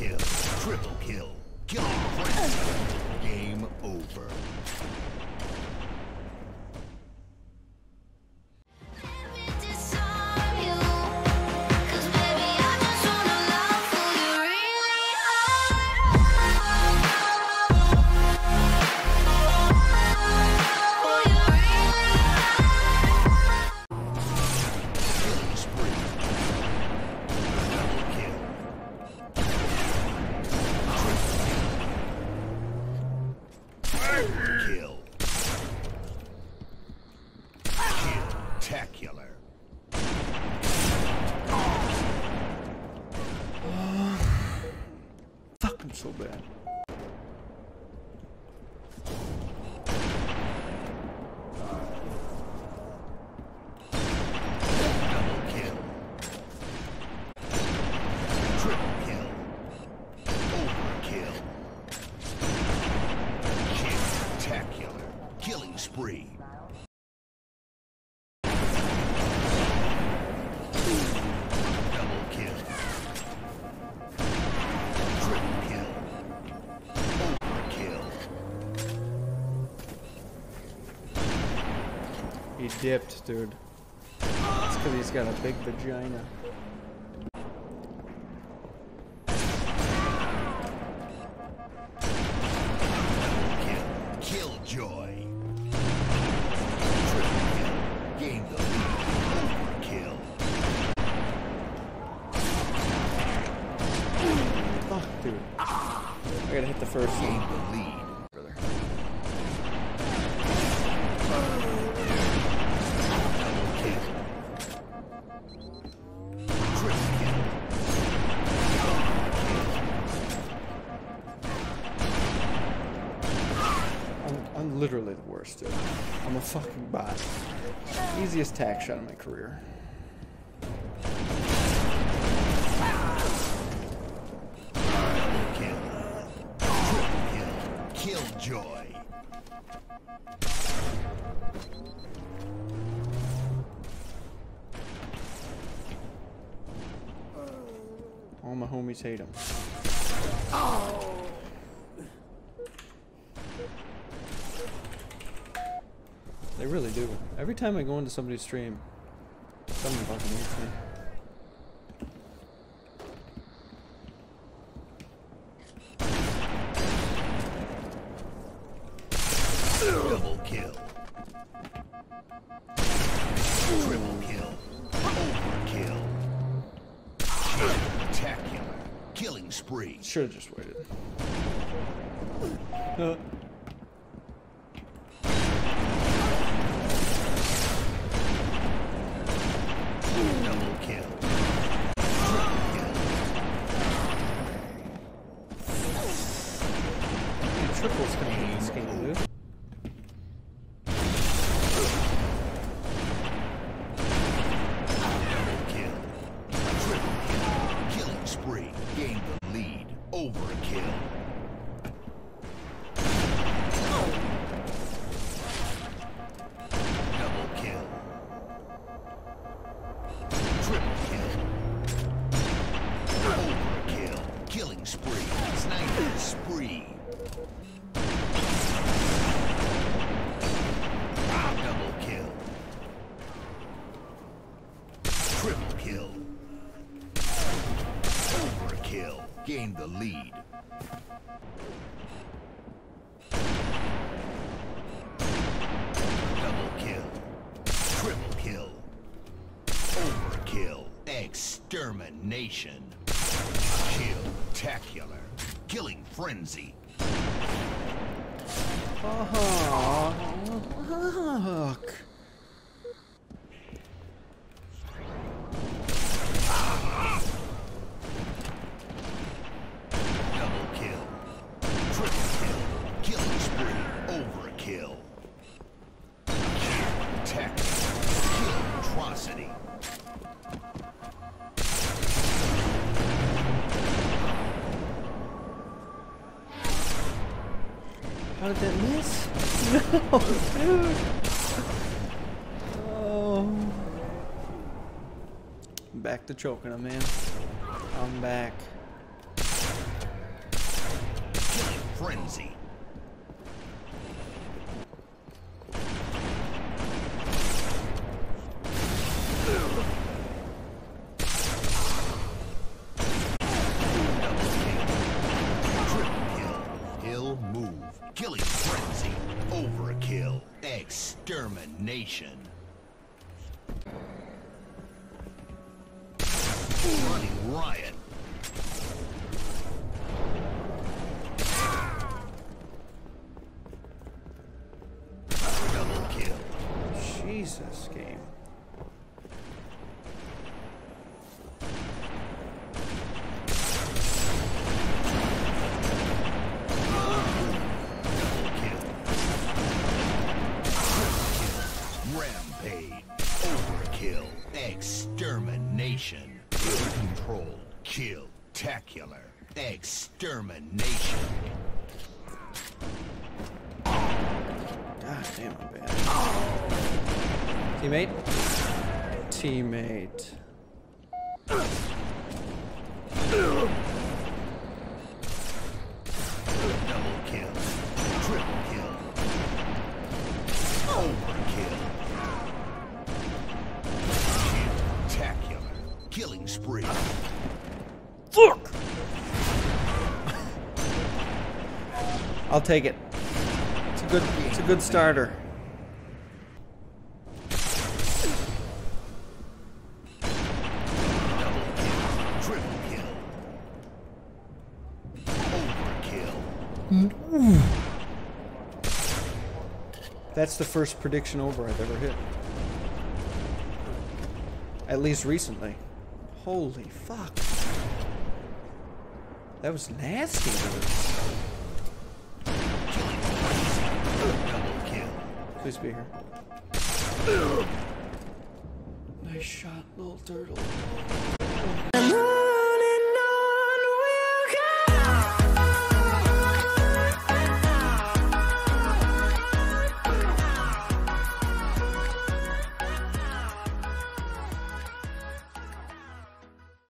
kill. Triple kill. Killing. Game over. Fuck, I'm so bad. He dipped, dude. It's because he's got a big vagina. Kill. Killjoy. Triple kill. The. Fuck, dude. I gotta hit the first one. Literally the worst, dude. I'm a fucking bot. Easiest tac shot of my career. Double kill. Triple kill. Killjoy. All my homies hate him. They really do. Every time I go into somebody's stream, someone fucking hates me. Double kill. Triple kill. Overkill. Spectacular. Killing spree. Should have just waited. Uh, Double kill. Triple kill. dude, triples coming in this game, dude. Killing spree. Gain the lead. Overkill. Double kill. Triple kill. Overkill. Gain the lead. Double kill. Triple kill. Overkill. Extermination. Kill-tacular. Killing frenzy. Oh, fuck. Double kill. Triple kill. Killing spree. Overkill. Kill-tacular. Kill atrocity. How did that miss? No, oh, dude! Oh. Back to choking him, man. I'm back. Frenzy. Extermination. Running riot. Double kill. Jesus, game. Control. Kill. Tacular. Extermination. God damn, I'm bad. Teammate? Teammate. Double kill. I'll take it. It's a good it's a good starter. That's the first prediction over I've ever hit. At least recently. Holy fuck. That was nasty. Please be here. nice shot, little turtle.